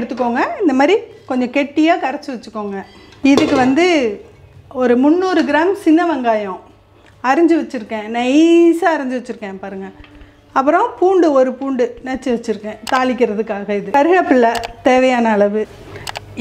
எடுத்துக்கோங்க. இந்த மாதிரி கொஞ்சம் கெட்டியாக கரைச்சி வச்சுக்கோங்க. இதுக்கு வந்து ஒரு முந்நூறு கிராம் சின்ன வெங்காயம் அரிஞ்சு வச்சுருக்கேன். நைஸாக அரிஞ்சு வச்சுருக்கேன் பாருங்கள் அப்புறம் பூண்டு ஒரு பூண்டு நச்சு வச்சுருக்கேன் தாளிக்கிறதுக்காக இது. கருவேப்பில்லை தேவையான அளவு.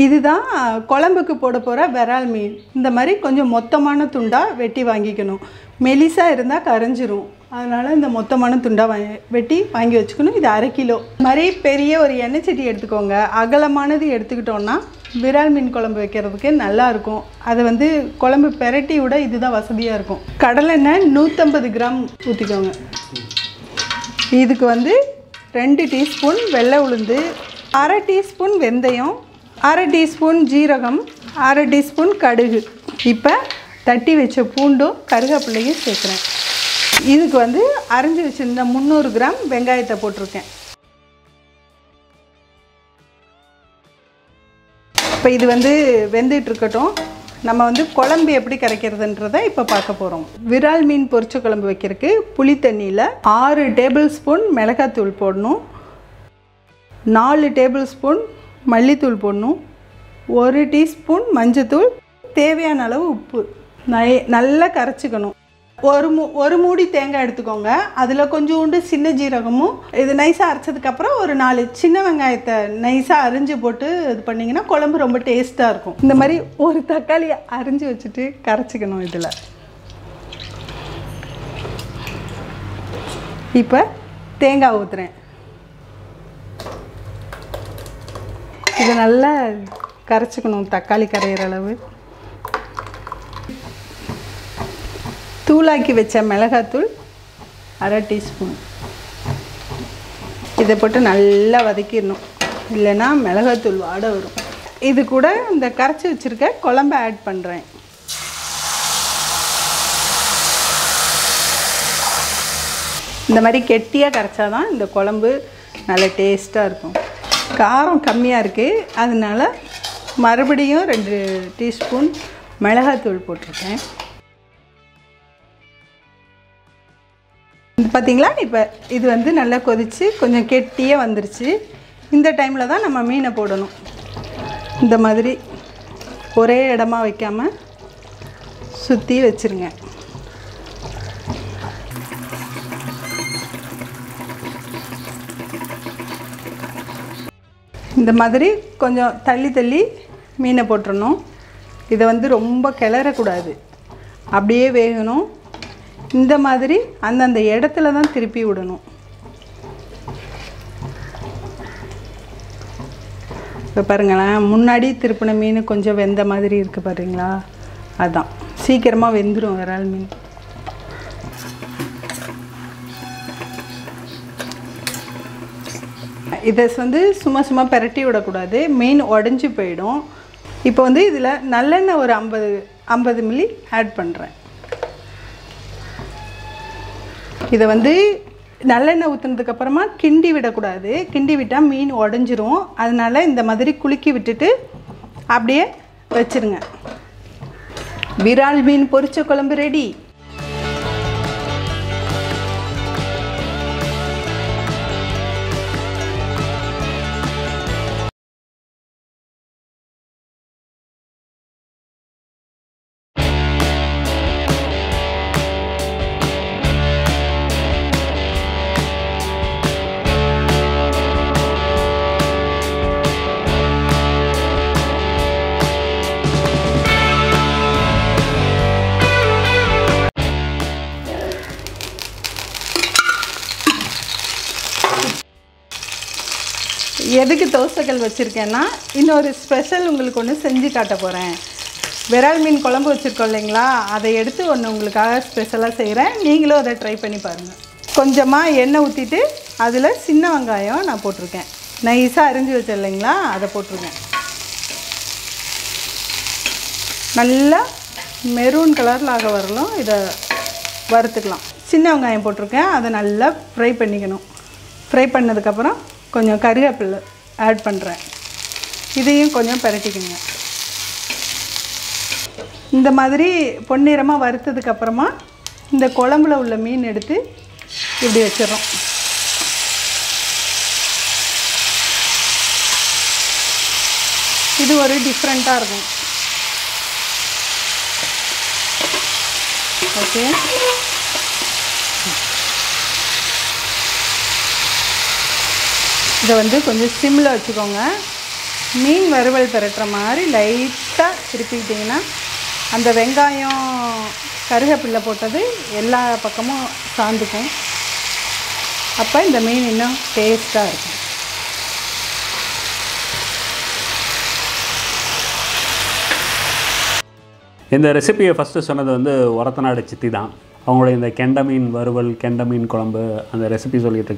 இதுதான் குழம்புக்கு போட போகிற விரால் மீன். இந்த மாதிரி கொஞ்சம் மொத்தமான துண்டாக வெட்டி வாங்கிக்கணும். மெலிசாக இருந்தால் கரைஞ்சிரும். அதனால் இந்த மொத்தமான துண்டாக வாங்கி வெட்டி வாங்கி வச்சுக்கணும். இது அரை கிலோ. இது மாதிரி பெரிய ஒரு எண்ணெய் சட்டி எடுத்துக்கோங்க. அகலமானது எடுத்துக்கிட்டோன்னா விரால் மீன் குழம்பு வைக்கிறதுக்கு நல்லா இருக்கும். வந்து குழம்பு பெரட்டி விட இதுதான் வசதியாக இருக்கும். கடலெண்ணெய் நூற்றம்பது கிராம் ஊற்றிக்கோங்க இதுக்கு வந்து ரெண்டு டீஸ்பூன் வெள்ளை உளுந்து அரை டீஸ்பூன் வெந்தயம் அரை டீஸ்பூன் ஜீரகம் அரை டீஸ்பூன் கடுகு. இப்போ தட்டி வச்ச பூண்டும் கருகப்பிள்ளையும் சேர்க்குறேன். இதுக்கு வந்து அரைஞ்சி வச்சுருந்த முந்நூறு கிராம் வெங்காயத்தை போட்டிருக்கேன். இப்போ இது வந்து வெந்துட்டு இருக்கட்டும். நம்ம வந்து குழம்பு எப்படி கரைக்கிறதுன்றதை இப்போ பார்க்க போகிறோம் விரால் மீன் பொரிச்ச குழம்பு வைக்கிறதுக்கு புளி தண்ணியில் ஆறு டேபிள் ஸ்பூன் மிளகாத்தூள் போடணும். நாலு டேபிள் ஸ்பூன் மல்லித்தூள் போடணும். ஒரு டீஸ்பூன் மஞ்சத்தூள். தேவையான அளவு உப்பு. நை- நல்லா கரைச்சிக்கணும். ஒரு மூ ஒரு மூடி தேங்காய் எடுத்துக்கோங்க. அதில் கொஞ்சோண்டு சின்ன ஜீரகமும் இது நைஸாக அரைச்சதுக்கப்புறம் ஒரு நாலு சின்ன வெங்காயத்தை நைஸாக அரிஞ்சு போட்டு இது பண்ணிங்கன்னா குழம்பு ரொம்ப டேஸ்ட்டாக இருக்கும். இந்த மாதிரி ஒரு தக்காளி அரிஞ்சு வச்சுட்டு கரைச்சிக்கணும் இதில். இப்போ தேங்காய் ஊற்றுறேன் இதை நல்லா கரைச்சிக்கணும் தக்காளி கரையிற அளவு. தூளாக்கி வச்ச மிளகாத்தூள் அரை டீஸ்பூன். இதை போட்டு நல்லா வதக்கிடணும். இல்லைன்னா மிளகாத்தூள் வாட வரும். இது கூட இந்த கரைச்சி வச்சுருக்க குழம்ப ஆட் பண்ணுறேன் இந்த மாதிரி கெட்டியாக கரைச்சா தான் இந்த குழம்பு நல்ல டேஸ்ட்டாக இருக்கும். காரம் கம்மியாக இருக்குது அதனால் மறுபடியும் ரெண்டு டீஸ்பூன் மிளகாத்தூள் போட்டிருக்கேன். பார்த்தீங்களா இப்போ இது வந்து நல்லா கொதித்து கொஞ்சம் கெட்டியே வந்துருச்சு. இந்த டைமில் தான் நம்ம மீனை போடணும். இந்த மாதிரி ஒரே இடமா வைக்காமல் சுற்றி வச்சுருங்க. இந்த மாதிரி கொஞ்சம் தள்ளி தள்ளி மீனை போட்டுறணும். இதை வந்து ரொம்ப கிளறக்கூடாது. அப்படியே வேகணும். இந்த மாதிரி அந்தந்த இடத்துல தான் திருப்பி விடணும். இப்போ பாருங்களேன் முன்னாடி திருப்பின மீன் கொஞ்சம் வெந்த மாதிரி இருக்குது பாருங்களா? அதான். சீக்கிரமாக வெந்துடும் விரால் மீன். இதை வந்து சும்மா சும்மா பெரட்டி விடக்கூடாது. மீன் உடஞ்சி போயிடும். இப்போ வந்து இதில் நல்லெண்ணெய் ஒரு ஐம்பது ஐம்பது மில்லி ஆட் பண்ணுறேன் இதை வந்து நல்லெண்ணெய் ஊற்றுனதுக்கப்புறமா கிண்டி விடக்கூடாது. கிண்டி விட்டால் மீன் உடஞ்சிரும். அதனால இந்த மாதிரி குலுக்கி விட்டுட்டு அப்படியே வச்சுருங்க. விரால் மீன் பொரிச்ச குழம்பு ரெடி எதுக்கு தோசைகள் வச்சுருக்கேன்னா இன்னொரு ஸ்பெஷல் உங்களுக்கு ஒன்று செஞ்சு காட்ட போகிறேன் விரால் மீன் குழம்பு வச்சுருக்கோம் இல்லைங்களா? அதை எடுத்து ஒன்று உங்களுக்காக ஸ்பெஷலாக செய்கிறேன் நீங்களும் அதை ட்ரை பண்ணி பாருங்கள் கொஞ்சமாக எண்ணெய் ஊற்றிட்டு அதில் சின்ன வெங்காயம் நான் போட்டிருக்கேன். நைஸாக அரிஞ்சு வச்சேன் இல்லைங்களா? அதை போட்டிருக்கேன். நல்லா மெரூன் கலரில் ஆக வரலும் இதை வறுத்துக்கலாம். சின்ன வெங்காயம் போட்டிருக்கேன். அதை நல்லா ஃப்ரை பண்ணிக்கணும். ஃப்ரை பண்ணதுக்கப்புறம் கொஞ்சம் கருவேப்பிலை ஆட் பண்ணுறேன் இதையும் கொஞ்சம் பரட்டிக்கோங்க. இந்த மாதிரி பொன்னிறமாக வறுத்ததுக்கப்புறமா இந்த குழம்புல உள்ள மீன் எடுத்து இப்படி வச்சிடுறோம். இது ஒரு டிஃப்ரெண்ட்டாக இருக்கும். ஓகே இதை வந்து கொஞ்சம் சிம்மில் வச்சுக்கோங்க. மீன் வறுவல் பெருட்டுற மாதிரி லைட்டாக திருப்பிக்கிட்டிங்கன்னா அந்த வெங்காயம் கருகப்பில்லை போட்டது எல்லா பக்கமும் சாந்துக்கும். அப்போ இந்த மீன் இன்னும் டேஸ்ட்டாக இருக்கும். இந்த ரெசிபியை ஃபஸ்ட்டு சொன்னது வந்து ஒரத்தநாடு சித்தி தான். அவங்களுடைய இந்த கெண்ட மீன் வறுவல் கெண்ட மீன் குழம்பு அந்த ரெசிபி சொல்லிட்டு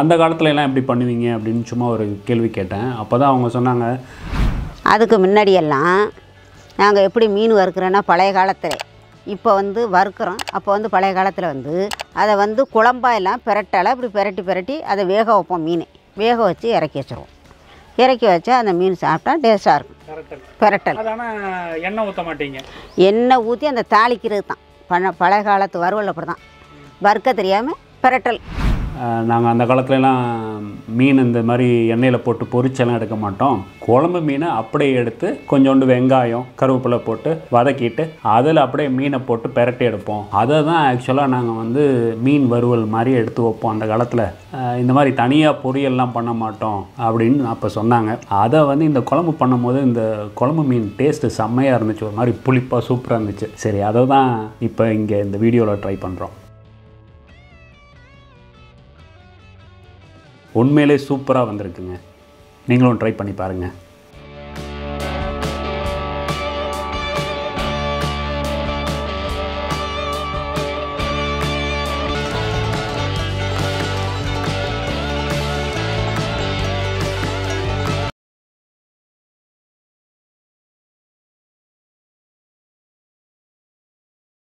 அந்த காலத்துல எல்லாம் எப்படி பண்ணுவீங்க அப்படின்னு சும்மா ஒரு கேள்வி கேட்டேன். அப்போ தான் அவங்க சொன்னாங்க அதுக்கு முன்னாடியெல்லாம் நாங்கள் எப்படி மீன் வறுக்கிறோன்னா பழைய காலத்தில். இப்போ வந்து வறுக்கிறோம். அப்போ வந்து பழைய காலத்தில் வந்து அதை வந்து குழம்பா எல்லாம் பிரட்டலை இப்படி பிரட்டி பிரட்டி அதை வேக வைப்போம் மீன். வேக வச்சு இறக்கி வச்சிருவோம். இறக்கி வச்சா அந்த மீன் சாப்பிட்டா டேஸ்ட்டாக இருக்கும். பிரட்டல். அதான எண்ணெய் ஊற்ற மாட்டீங்க. எண்ணெய் ஊற்றி அந்த தாளிக்கிறது தான். பழ பழைய காலத்து வறுவல் அப்படி தான் வறுக்க தெரியாமல் பிரட்டல். நாங்கள் அந்த காலத்துலலாம் மீன் இந்த மாதிரி எண்ணெயில் போட்டு பொரிச்செல்லாம் எடுக்க மாட்டோம். குழம்பு மீனை அப்படியே எடுத்து கொஞ்சோண்டு வெங்காயம் கருவேப்பிலை போட்டு வதக்கிட்டு அதில் அப்படியே மீனை போட்டு பெரட்டி எடுப்போம். அதை தான் ஆக்சுவலாக நாங்கள் வந்து மீன் வறுவல் மாதிரி எடுத்து வைப்போம் அந்த காலத்தில். இந்த மாதிரி தனியாக பொரியல்லாம் பண்ண மாட்டோம் அப்படின்னு அப்போ சொன்னாங்க. அதை வந்து இந்த குழம்பு பண்ணும்போது இந்த குழம்பு மீன் டேஸ்ட்டு செம்மையாக இருந்துச்சு. ஒரு மாதிரி புளிப்பாக சூப்பராக இருந்துச்சு. சரி அதை தான் இப்போ இங்கே இந்த வீடியோவில் ட்ரை பண்ணுறோம் உண்மையிலே சூப்பராக வந்திருக்குங்க. நீங்களும் ட்ரை பண்ணி பாருங்கள்